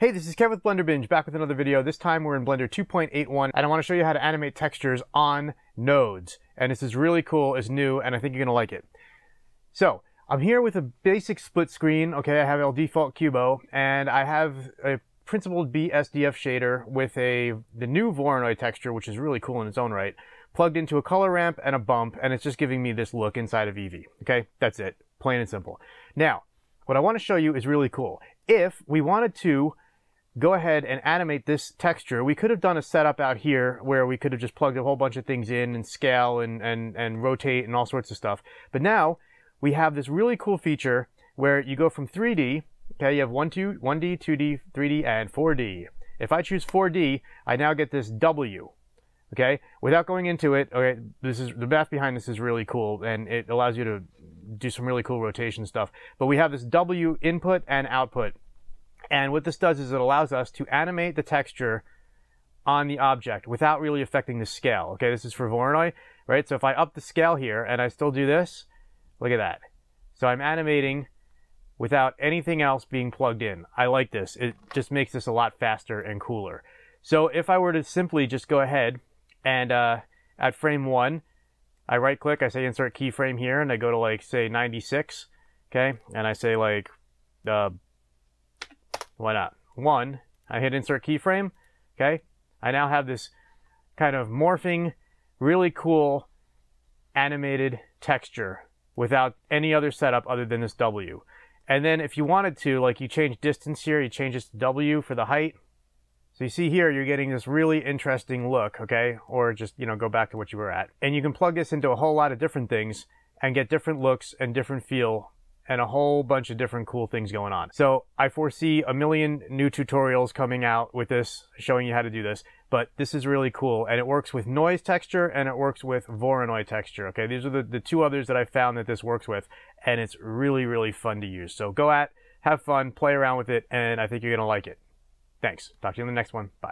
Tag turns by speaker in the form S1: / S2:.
S1: Hey, this is Kev with Blender Binge, back with another video. This time we're in Blender 2.81, and I want to show you how to animate textures on nodes. And this is really cool, it's new, and I think you're gonna like it. So, I'm here with a basic split screen, okay, I have a default Cubo, and I have a principled BSDF shader with a the new Voronoi texture, which is really cool in its own right, plugged into a color ramp and a bump, and it's just giving me this look inside of Eevee, okay? That's it, plain and simple. Now, what I want to show you is really cool. If we wanted to go ahead and animate this texture. We could have done a setup out here where we could have just plugged a whole bunch of things in and scale and, and, and rotate and all sorts of stuff. But now we have this really cool feature where you go from 3D, okay, you have 1, 2, 1D, 2D, 3D, and 4D. If I choose 4D, I now get this W, okay? Without going into it, okay, this is, the math behind this is really cool and it allows you to do some really cool rotation stuff. But we have this W input and output and what this does is it allows us to animate the texture on the object without really affecting the scale. Okay, this is for Voronoi, right? So if I up the scale here and I still do this, look at that. So I'm animating without anything else being plugged in. I like this. It just makes this a lot faster and cooler. So if I were to simply just go ahead and uh, at frame one, I right click, I say insert keyframe here, and I go to like say 96, okay? And I say like uh, why not? One, I hit insert keyframe, okay? I now have this kind of morphing, really cool animated texture without any other setup other than this W. And then if you wanted to, like you change distance here, you change this to W for the height. So you see here, you're getting this really interesting look, okay? Or just, you know, go back to what you were at. And you can plug this into a whole lot of different things and get different looks and different feel and a whole bunch of different cool things going on. So I foresee a million new tutorials coming out with this, showing you how to do this, but this is really cool and it works with noise texture and it works with Voronoi texture. Okay, these are the, the two others that I found that this works with and it's really, really fun to use. So go at, have fun, play around with it, and I think you're gonna like it. Thanks. Talk to you in the next one. Bye.